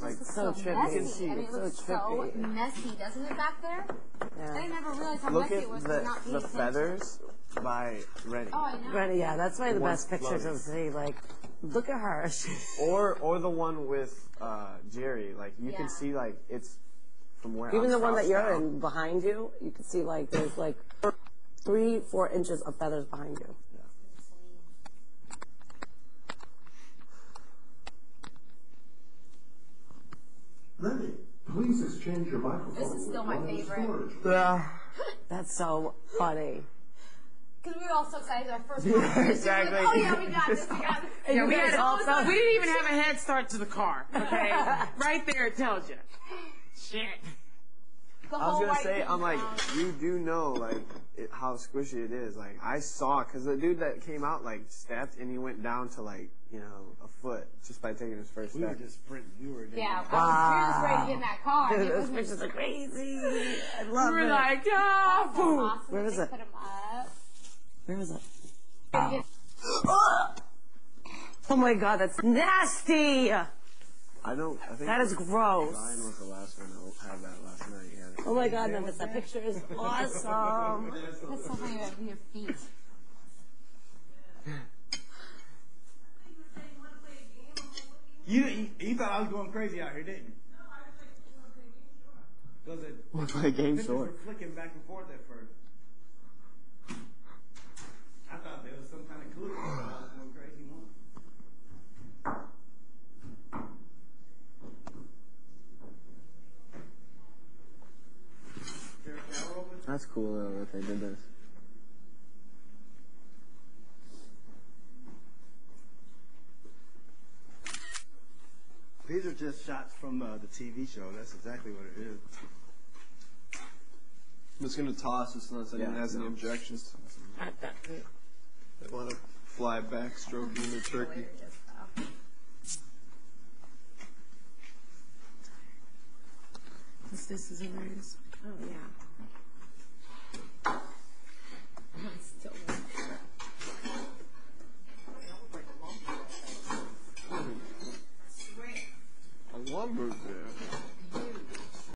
so so, trippy. messy. You can see I mean, it. it So looks so trippy. messy, doesn't it, back there? I Yeah. never realized how Look messy at it was the, to not pay the attention. feathers by Renny. Oh, I know. Right, yeah, that's probably the One best pictures floating. of the city. Like, look at her. Or or the one with uh, Jerry. Like you Yeah. can see like it's from where Even I'm the one that you're crouched in behind you, you can see like there's like three, four inches of feathers behind you. Lenny, please exchange your microphone. This is still my one of the favorite. storage Yeah. That's so funny. Because we were all so excited our first conversation. exactly. Like, oh yeah, we got this. We got this. Yeah, we, guys had, also- we didn't even have a head start to the car. Okay, right there it tells you. Shit. The I was gonna say, I'm like, down. you do know like it, how squishy it is. Like I saw, cause the dude that came out like stepped and he went down to like you know a foot just by taking his first We were step. just sprinting. We were. Yeah, I was just ready to get in that car. It Those was pictures are crazy. I We love were it. like, ah, boom. awesome. Where is They it? Put 'em up. Where is it? Get- Oh my god, that's nasty. I don't. I think That is gross. Ryan was the last one to have that last night. He had it. Oh my god, Memphis, that picture is awesome. That's so funny about your feet. You, you, you thought I was going crazy out here, didn't you? No, I Was it? Wanna play a game Pictures short. were flicking back and forth at first. I thought there was some kind of clue. I was going crazy one. Is there a shower open? That's cool though that they did this. These are just shots from uh, the TV show. That's exactly what it is. I'm just gonna toss this unless anyone Yeah, has any no. objections. They want to fly back, stroking the turkey. This, this is hilarious. Oh yeah. number